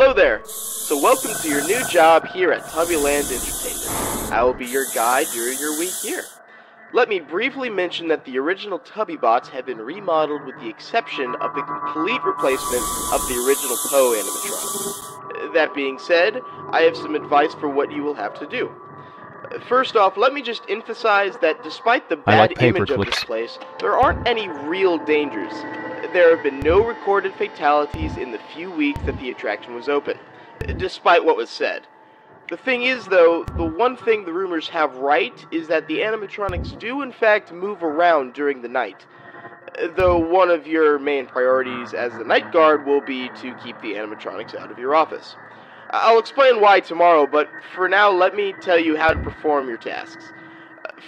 Hello there. So welcome to your new job here at Tubbyland Entertainment. I will be your guide during your week here. Let me briefly mention that the original Tubby bots have been remodeled with the exception of the complete replacement of the original Po animatronic. That being said, I have some advice for what you will have to do. First off, let me just emphasize that despite the bad like image of this place, there aren't any real dangers. There have been no recorded fatalities in the few weeks that the attraction was open, despite what was said. The thing is, though, the one thing the rumors have right is that the animatronics do in fact move around during the night. Though one of your main priorities as the night guard will be to keep the animatronics out of your office. I'll explain why tomorrow, but for now, let me tell you how to perform your tasks.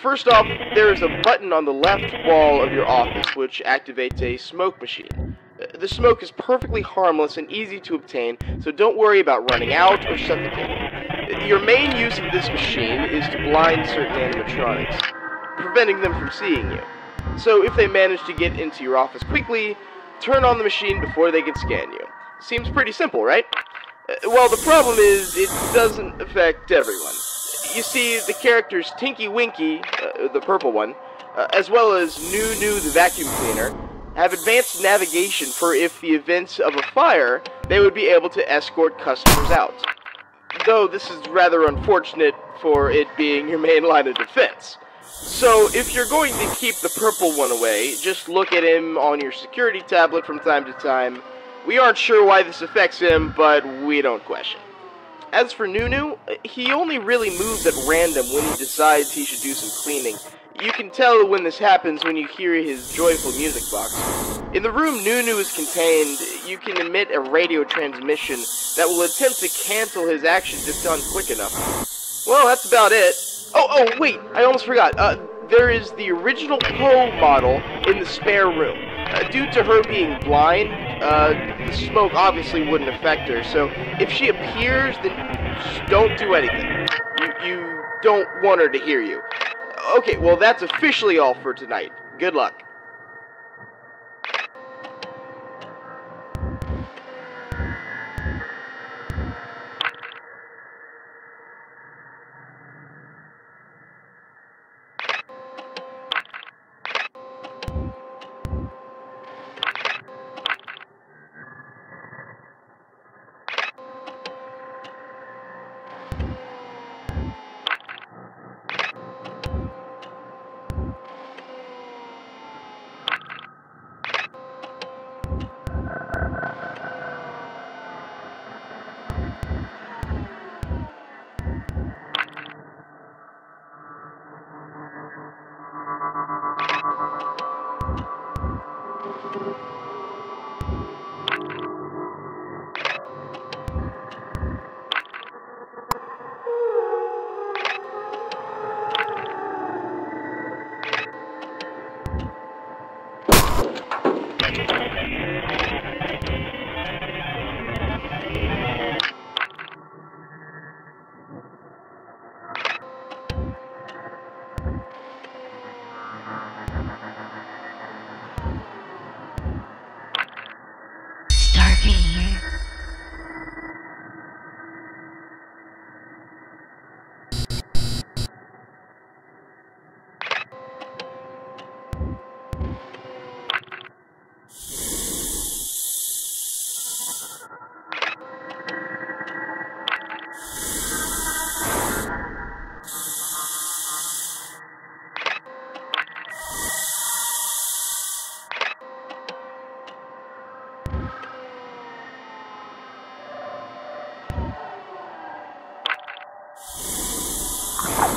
First off, there is a button on the left wall of your office which activates a smoke machine. The smoke is perfectly harmless and easy to obtain, so don't worry about running out or suffocating. Your main use of this machine is to blind certain animatronics, preventing them from seeing you. So if they manage to get into your office quickly, turn on the machine before they can scan you. Seems pretty simple, right? Uh, Well, the problem is, it doesn't affect everyone. You see, the characters Tinky Winky, uh, the purple one, uh, as well as Noo Noo the vacuum cleaner, have advanced navigation for if the events of a fire, they would be able to escort customers out. Though this is rather unfortunate for it being your main line of defense. So, if you're going to keep the purple one away, just look at him on your security tablet from time to time. We aren't sure why this affects him, but we don't question. As for Noo Noo, he only really moves at random when he decides he should do some cleaning. You can tell when this happens when you hear his joyful music box. In the room Noo Noo is contained, you can emit a radio transmission that will attempt to cancel his actions if done quick enough. Well, that's about it. Oh, oh, wait, I almost forgot. Uh, there is the original Po model in the spare room. Uh, due to her being blind, uh, the smoke obviously wouldn't affect her, so if she appears, then don't do anything. You, you don't want her to hear you. Okay, well, that's officially all for tonight. Good luck.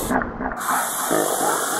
Yes.